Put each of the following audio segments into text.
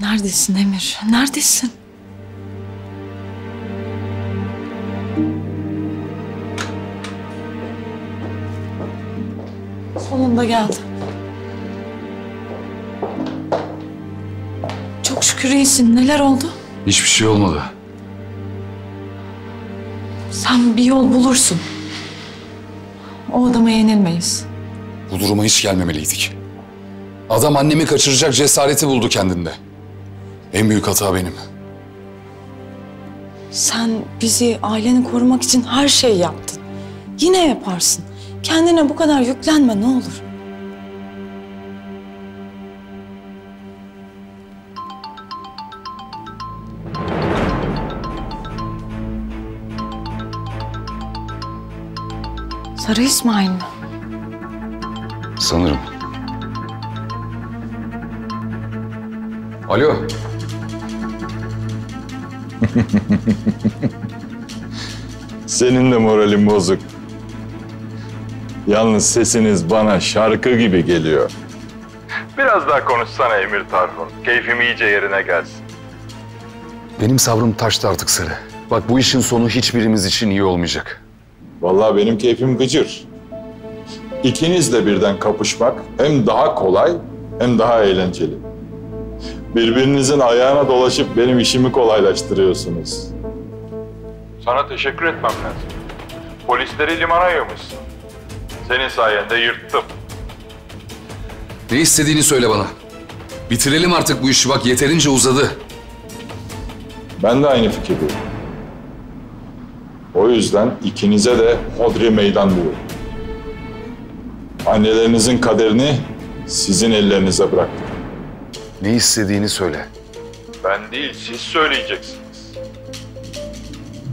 Neredesin Emir? Neredesin? Sonunda geldi. Çok şükür iyisin. Neler oldu? Hiçbir şey olmadı. Sen bir yol bulursun. O adama yenilmeyiz. Bu duruma hiç gelmemeliydik. Adam annemi kaçıracak cesareti buldu kendinde. En büyük hata benim. Sen bizi, aileni korumak için her şeyi yaptın. Yine yaparsın. Kendine bu kadar yüklenme ne olur. Sarı İsmail mi? Sanırım. Alo. Senin de moralin bozuk. Yalnız sesiniz bana şarkı gibi geliyor. Biraz daha konuşsana Emir Tarhun. Keyfim iyice yerine gelsin. Benim sabrım taştı artık Sarı. Bak bu işin sonu hiçbirimiz için iyi olmayacak. Vallahi benim keyfim gıcır. İkinizle birden kapışmak hem daha kolay hem daha eğlenceli. Birbirinizin ayağına dolaşıp benim işimi kolaylaştırıyorsunuz. Sana teşekkür etmem lazım. Polisleri limana yığmışsın. Senin sayende yırttım. Ne istediğini söyle bana. Bitirelim artık bu işi bak yeterince uzadı. Ben de aynı fikirdeyim. O yüzden ikinize de hodri meydan diyorum. Annelerinizin kaderini sizin ellerinize bıraktım. Ne istediğini söyle. Ben değil, siz söyleyeceksiniz.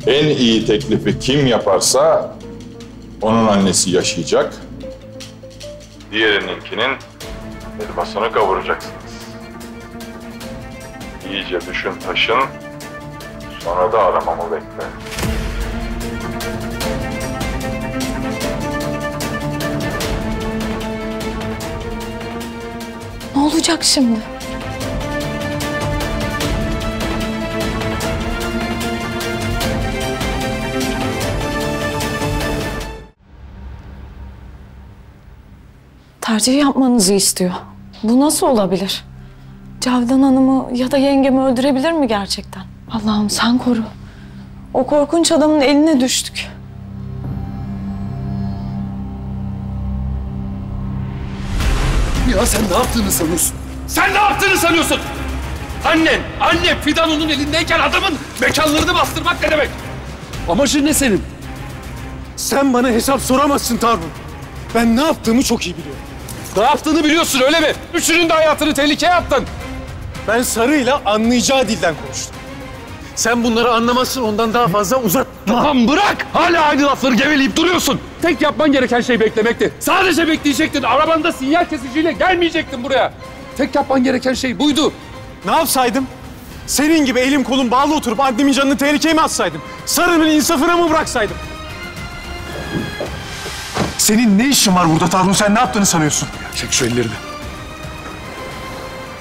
En iyi teklifi kim yaparsa onun annesi yaşayacak. Diğerininkinin elmasını kavuracaksınız. İyice düşün taşın, sonra da aramamı bekle. Ne olacak şimdi? Tercih yapmanızı istiyor. Bu nasıl olabilir? Cavidan Hanım'ı ya da yengemi öldürebilir mi gerçekten? Allah'ım sen koru. O korkunç adamın eline düştük. Ya sen ne yaptığını sanıyorsun? Sen ne yaptığını sanıyorsun? Annen, anne Fidan elindeyken adamın mekanlarını bastırmak ne demek? Amacın ne senin? Sen bana hesap soramazsın Tarhun. Ben ne yaptığımı çok iyi biliyorum. Ne yaptığını biliyorsun öyle mi? Üçünün de hayatını tehlikeye attın. Ben Sarı'yla anlayacağı dilden konuştum. Sen bunları anlamazsın ondan daha fazla uzat. Tamam bırak! Hala aynı lafları geveleyip duruyorsun. Tek yapman gereken şey beklemekti. Sadece bekleyecektin. Arabanda sinyal kesiciyle gelmeyecektin buraya. Tek yapman gereken şey buydu. Ne yapsaydım? Senin gibi elim kolum bağlı oturup annemin canını tehlikeye mi atsaydım? Sarı'nın insafına mı bıraksaydım? Senin ne işin var burada Tarhun? Sen ne yaptığını sanıyorsun? Çek şu ellerini.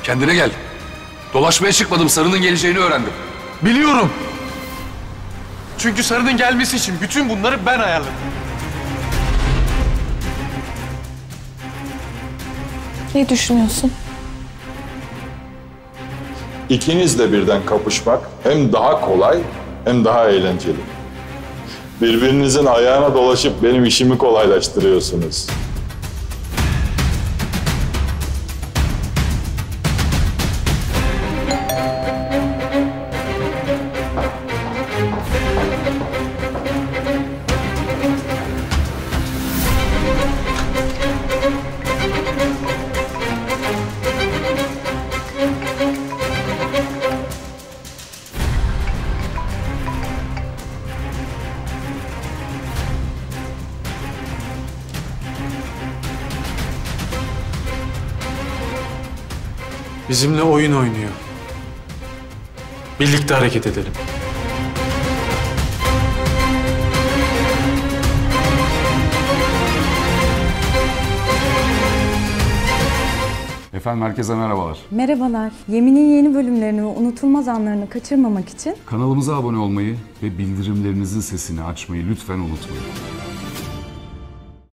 Kendine gel. Dolaşmaya çıkmadım. Sarı'nın geleceğini öğrendim. Biliyorum. Çünkü Sarı'nın gelmesi için bütün bunları ben ayarladım. Ne düşünüyorsun? İkinizle birden kapışmak hem daha kolay hem daha eğlenceli. Birbirinizin ayağına dolaşıp benim işimi kolaylaştırıyorsunuz. Bizimle oyun oynuyor. Birlikte hareket edelim. Efendim herkese merhabalar. Merhabalar. Yemin'in yeni bölümlerini ve unutulmaz anlarını kaçırmamak için Kanalımıza abone olmayı ve bildirimlerinizin sesini açmayı lütfen unutmayın.